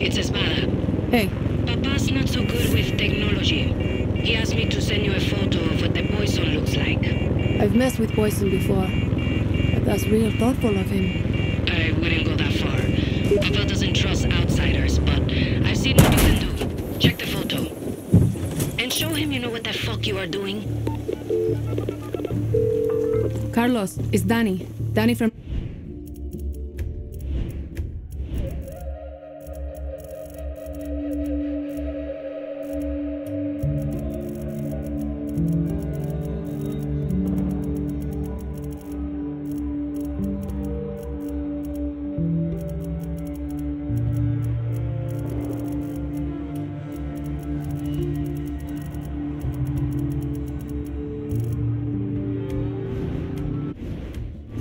it's Espada. Hey, Papa's not so good with technology. He asked me to send you a photo of what the poison looks like. I've messed with Poison before. But that's real thoughtful of him. I wouldn't go that far. Papa doesn't trust outsiders, but I've seen what you can do. Check the photo. And show him you know what the fuck you are doing. Carlos, it's Danny. Danny from.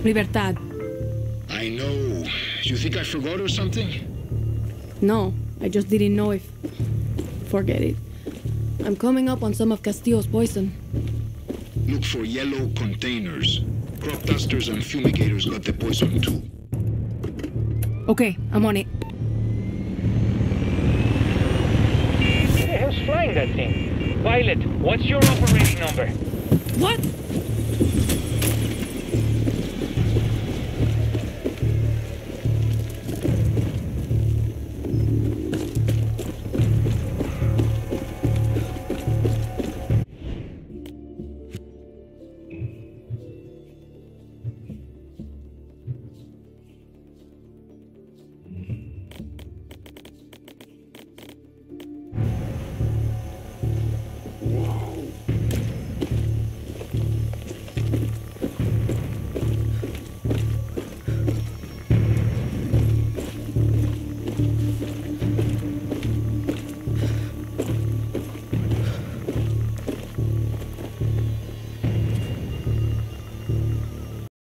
Libertad. I know. You think I forgot or something? No, I just didn't know if. Forget it. I'm coming up on some of Castillo's poison. Look for yellow containers. Crop dusters and fumigators got the poison too. Okay, I'm on it. Who the hell's flying that thing? Violet, what's your operating number? What?